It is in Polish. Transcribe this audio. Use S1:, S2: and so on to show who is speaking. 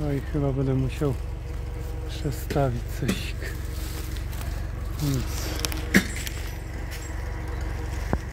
S1: No i chyba będę musiał przestawić coś. Nic.